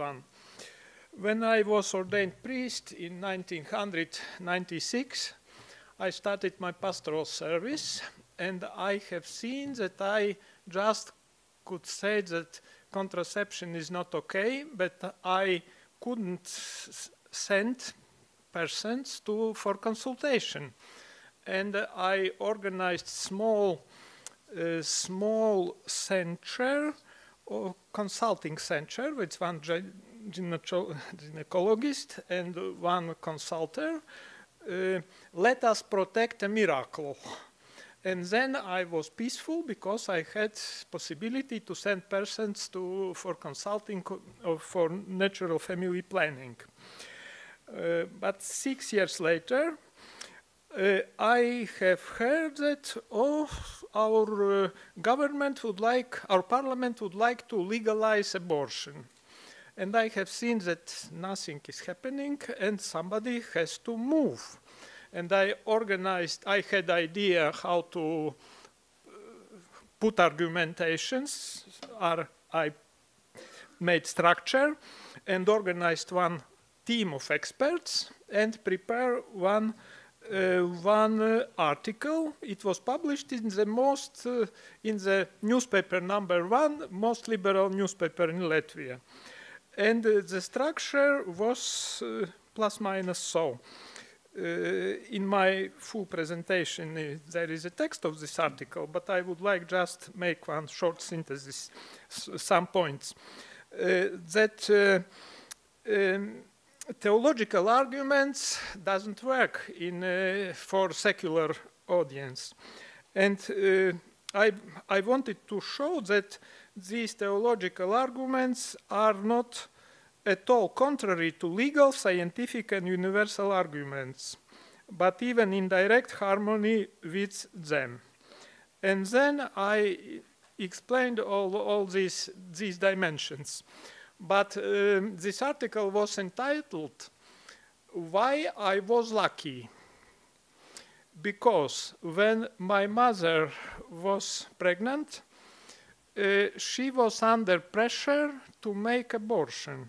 One. When I was ordained priest in 1996, I started my pastoral service and I have seen that I just could say that contraception is not okay, but I couldn't send persons to for consultation. And I organized small, uh, small center consulting center with one gynecologist and one consultant. Uh, let us protect a miracle. And then I was peaceful because I had possibility to send persons to for consulting or for natural family planning. Uh, but six years later, uh, I have heard that oh, our uh, government would like, our parliament would like to legalize abortion. And I have seen that nothing is happening and somebody has to move. And I organized, I had idea how to uh, put argumentations, I made structure and organized one team of experts and prepare one uh, one uh, article. It was published in the most uh, in the newspaper number one, most liberal newspaper in Latvia, and uh, the structure was uh, plus minus so. Uh, in my full presentation, there is a text of this article, but I would like just make one short synthesis, some points that. Um, theological arguments doesn't work in uh, for secular audience and uh, I, I wanted to show that these theological arguments are not at all contrary to legal, scientific, and universal arguments, but even in direct harmony with them. And then I explained all, all these, these dimensions. But um, this article was entitled, Why I Was Lucky. Because when my mother was pregnant, uh, she was under pressure to make abortion.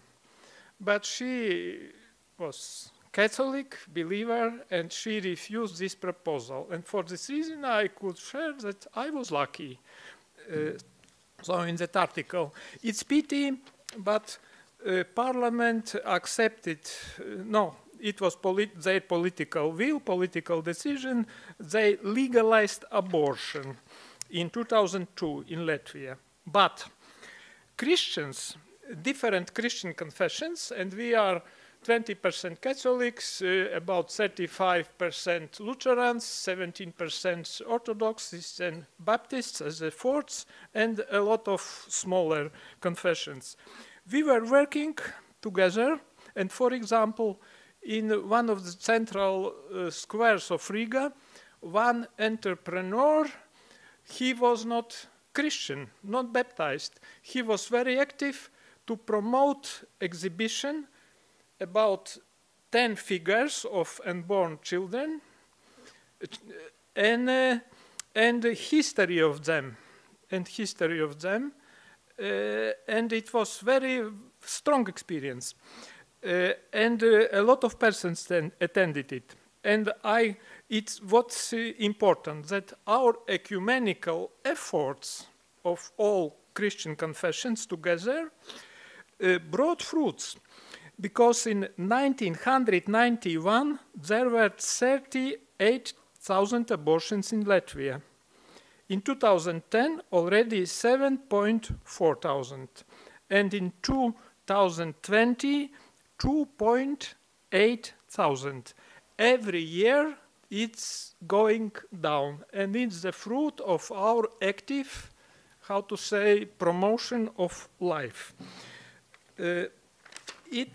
But she was Catholic believer and she refused this proposal. And for this reason, I could share that I was lucky. Uh, so in that article, it's pity but uh, parliament accepted, uh, no, it was polit their political will, political decision. They legalized abortion in 2002 in Latvia. But Christians, different Christian confessions, and we are 20% Catholics, uh, about 35% Lutherans, 17% Orthodox and Baptists as a fourth, and a lot of smaller confessions. We were working together, and for example, in one of the central uh, squares of Riga, one entrepreneur, he was not Christian, not baptized. He was very active to promote exhibition about 10 figures of unborn children and, uh, and the history of them and history of them uh, and it was very strong experience. Uh, and uh, a lot of persons attended it. And I, it's what's important that our ecumenical efforts of all Christian confessions together uh, brought fruits because in 1991 there were 38,000 abortions in Latvia. In 2010, already 7.4 thousand, and in 2020, 2.8 thousand. Every year, it's going down, and it's the fruit of our active, how to say, promotion of life. Uh, it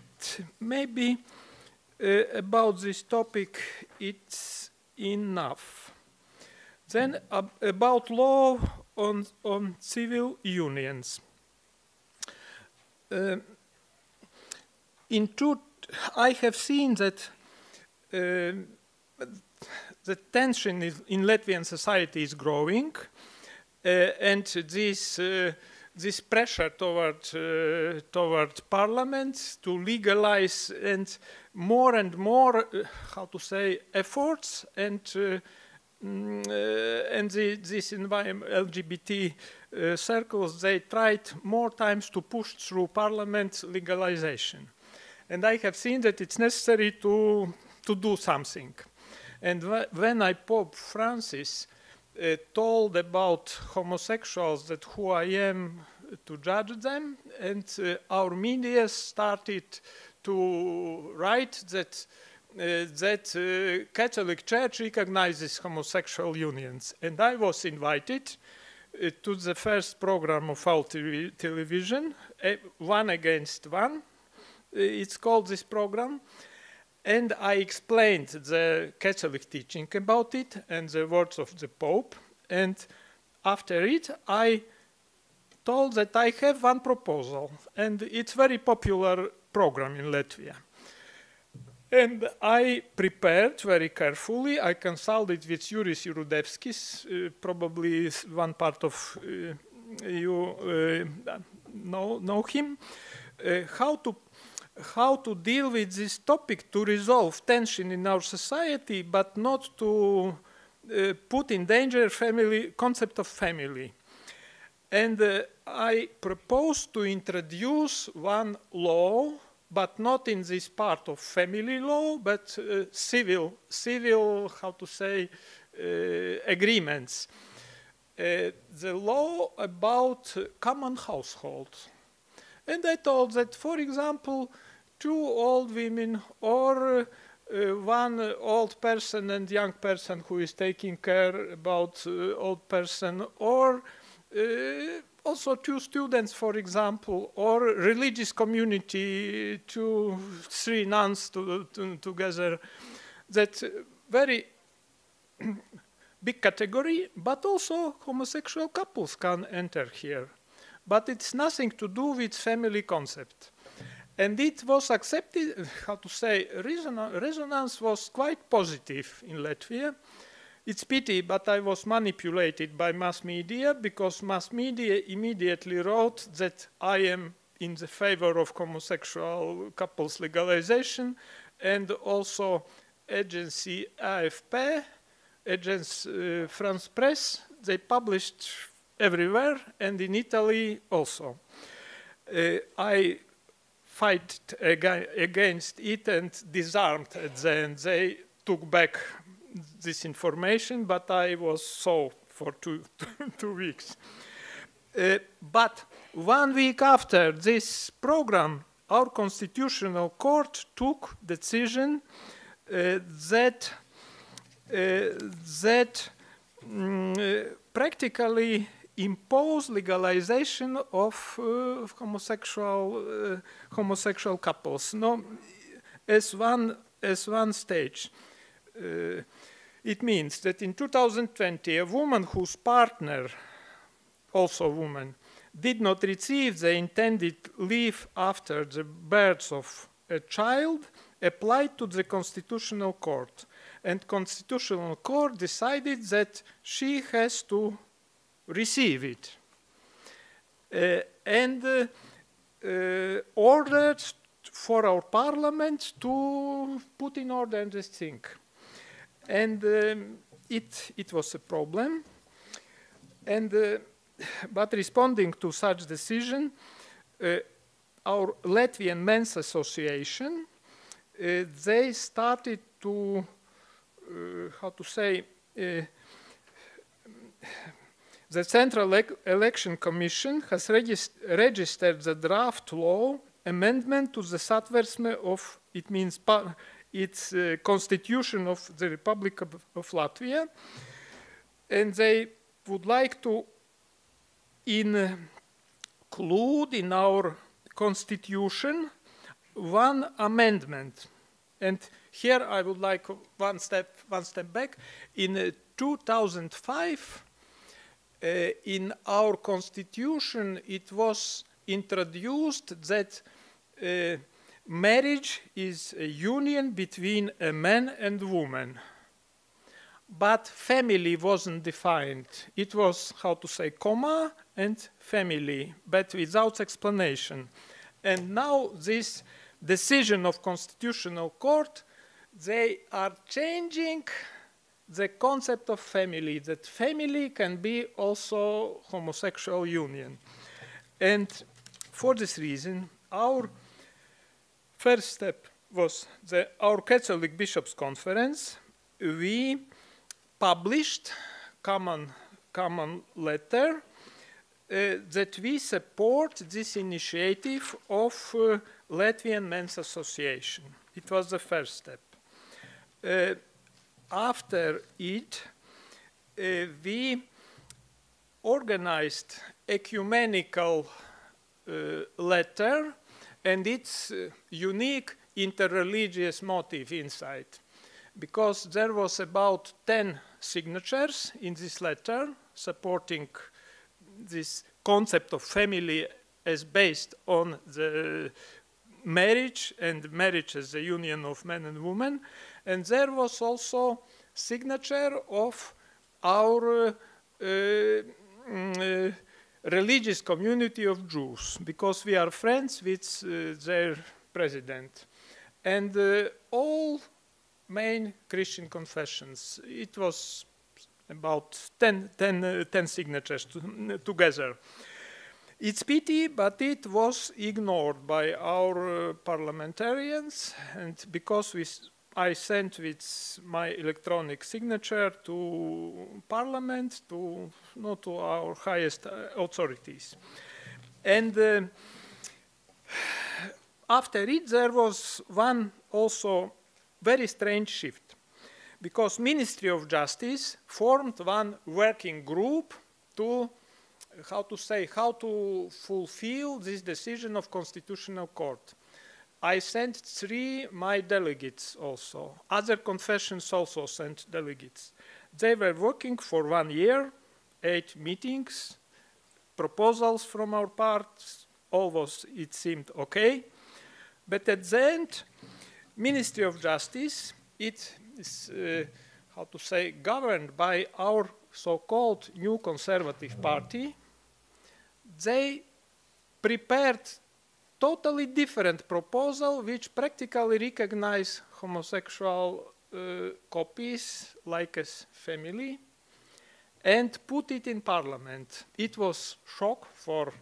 maybe uh, about this topic it's enough. Then about law on, on civil unions. Uh, in two, I have seen that uh, the tension in Latvian society is growing, uh, and this uh, this pressure toward uh, toward parliament to legalize and more and more uh, how to say efforts and uh, mm, uh, and the, this environment LGBT uh, circles they tried more times to push through parliament legalization. And I have seen that it's necessary to to do something. And wh when I Pope Francis uh, told about homosexuals that who I am to judge them, and uh, our media started to write that uh, that uh, Catholic Church recognizes homosexual unions, and I was invited uh, to the first program of our television, uh, one against one. it's called this program, and I explained the Catholic teaching about it and the words of the Pope. And after it, I told that I have one proposal, and it's very popular program in Latvia. And I prepared very carefully. I consulted with Juris Jurudevskis, uh, probably one part of uh, you uh, know, know him, uh, how to how to deal with this topic to resolve tension in our society, but not to uh, put in danger family concept of family. And uh, I propose to introduce one law, but not in this part of family law, but uh, civil, civil, how to say, uh, agreements. Uh, the law about common household. And I thought that, for example, two old women or uh, one old person and young person who is taking care about uh, old person or uh, also two students for example or religious community two three nuns to, to, together. That very big category but also homosexual couples can enter here. But it's nothing to do with family concept and it was accepted, how to say, resonance was quite positive in Latvia. It's pity, but I was manipulated by mass media because mass media immediately wrote that I am in the favor of homosexual couples legalization and also agency AFP, agency uh, France-Presse, they published everywhere and in Italy also. Uh, I fight against it and disarmed at the end. They took back this information, but I was so for two, two weeks. Uh, but one week after this program, our constitutional court took decision uh, that uh, that um, practically impose legalization of uh, homosexual uh, homosexual couples. No, as one as one stage. Uh, it means that in 2020, a woman whose partner, also a woman, did not receive the intended leave after the birth of a child applied to the constitutional court and constitutional court decided that she has to receive it. Uh, and uh, uh, ordered for our parliament to put in order this thing. And um, it, it was a problem. And, uh, but responding to such decision, uh, our Latvian Men's Association, uh, they started to, how to say, the Central Election Commission has regist registered the draft law amendment to the Satversme of, it means its uh, constitution of the Republic of, of, Latvia. And they would like to include in our constitution one amendment. And here I would like one step, one step back. In uh, 2005, uh, in our constitution, it was introduced that uh, marriage is a union between a man and woman. but family wasn't defined. It was, how to say, comma and family, but without explanation. And now this decision of Constitutional Court, they are changing the concept of family, that family can be also homosexual union. And for this reason, our first step was the, our Catholic Bishops' Conference. We published common, common letter uh, that we support this initiative of uh, Latvian Men's Association. It was the first step. Uh, after it, uh, we organized ecumenical uh, letter and its uh, unique interreligious motive inside. Because there was about 10 signatures in this letter supporting this concept of family as based on the marriage and marriage as a union of men and women and there was also signature of our uh, uh, religious community of Jews because we are friends with uh, their president and all main Christian confessions. It was about 10, 10, uh, 10 signatures to, together. It's pity, but it was ignored by our uh, parliamentarians, and because we, I sent with my electronic signature to Parliament, to not to our highest uh, authorities, and uh, after it there was one also very strange shift because Ministry of Justice formed one working group to how to say how to fulfill this decision of constitutional court i sent three my delegates also. Other confessions also sent delegates. They were working for one year eight meetings proposals from our part all was it seemed okay. But at the end Ministry of Justice, it is, uh, how to say, governed by our so-called new conservative party. They prepared totally different proposal which practically recognize homosexual uh, couples like as family and put it in parliament. It was shock for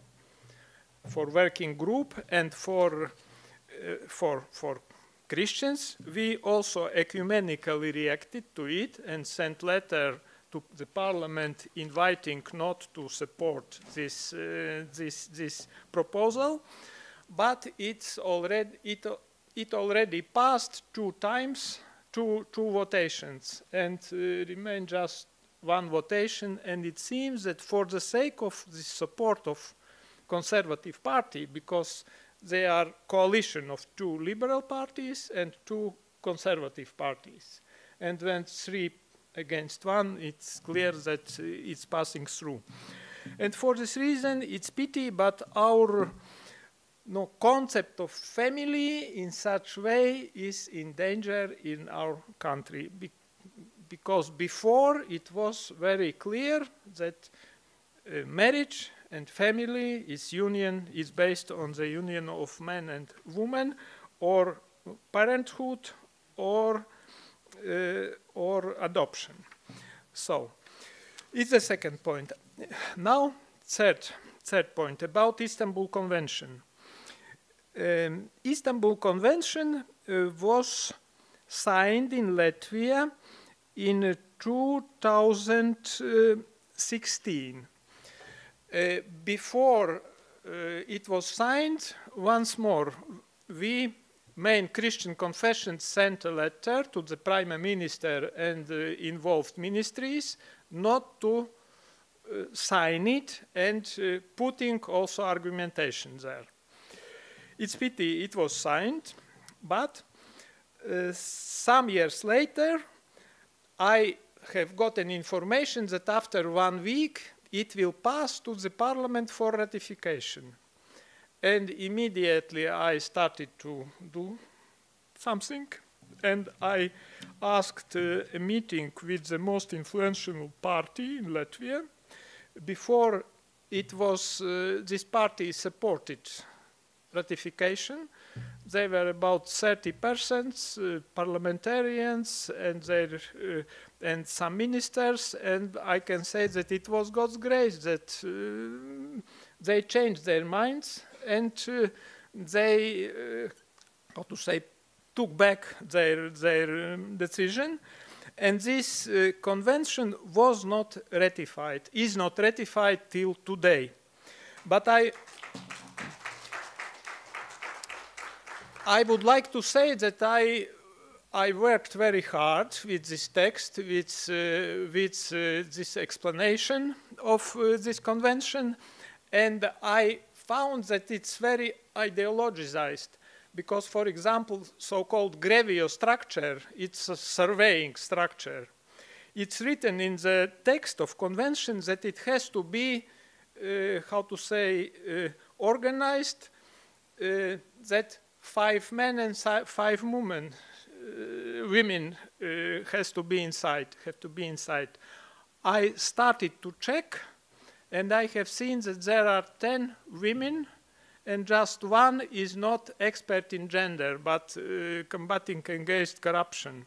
for working group and for uh, for for Christians. We also ecumenically reacted to it and sent letter to the parliament inviting not to support this, uh, this, this proposal, but it's already, it, it already passed two times, two, two votations, and uh, remain just one votation, and it seems that for the sake of the support of conservative party, because they are coalition of two liberal parties and two conservative parties. And when three against one, it's clear that uh, it's passing through. And for this reason, it's pity, but our no concept of family in such way is in danger in our country. Be because before it was very clear that uh, marriage and family is union is based on the union of man and woman or parenthood or uh, or adoption. So it's the second point. Now third third point about istanbul convention um, istanbul convention uh, was signed in latvia in 2016 uh, before uh, it was signed, once more, we main Christian confessions sent a letter to the Prime Minister and involved ministries not to sign it and putting also argumentation there. It's pity it was signed, but uh, some years later, I have gotten information that after one week it will pass to the parliament for ratification. And immediately I started to do something and I asked uh, a meeting with the most influential party in Latvia. Before it was, uh, this party supported ratification. They were about 30 persons, uh, parliamentarians and, their, uh, and some ministers, and I can say that it was God's grace that uh, they changed their minds and uh, they, uh, how to say, took back their, their um, decision. And this uh, convention was not ratified, is not ratified till today. But I, I would like to say that I, I worked very hard with this text, with, uh, with uh, this explanation of uh, this convention, and I found that it's very ideologized because, for example, so-called Grevio structure, it's a surveying structure. It's written in the text of convention that it has to be, uh, how to say, uh, organized, uh, that five men and five women, uh, women uh, has to be inside, have to be inside. I started to check, and I have seen that there are 10 women and just one is not expert in gender, but uh, combating against corruption.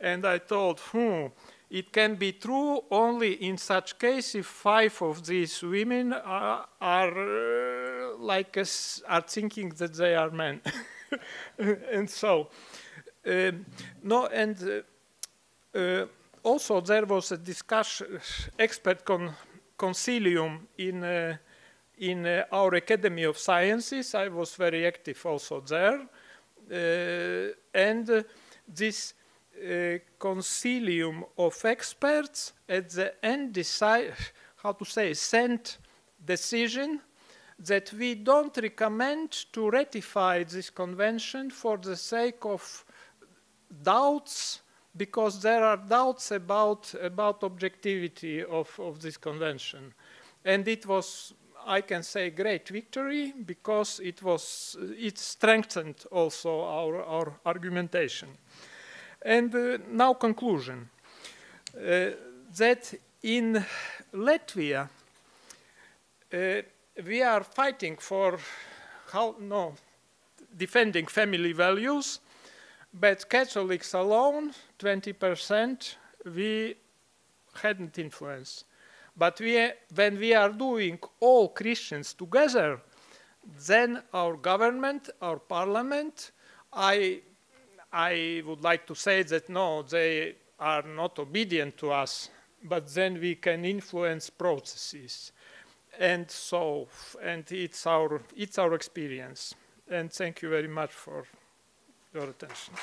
And I thought, hmm, it can be true only in such case if five of these women are, are uh, like us, are thinking that they are men. and so, um, no, and uh, uh, also there was a discussion, expert con concilium in uh, in uh, our Academy of Sciences. I was very active also there. Uh, and this uh, concilium of experts at the end decide, how to say, sent decision that we don't recommend to ratify this convention for the sake of doubts because there are doubts about, about objectivity of, of this convention. And it was I can say great victory because it was it strengthened also our, our argumentation. And uh, now conclusion uh, that in Latvia uh, we are fighting for how no defending family values, but Catholics alone 20% we hadn't influence. But we, when we are doing all Christians together, then our government, our parliament, I, I would like to say that no, they are not obedient to us, but then we can influence processes. And so, and it's our, it's our experience. And thank you very much for your attention.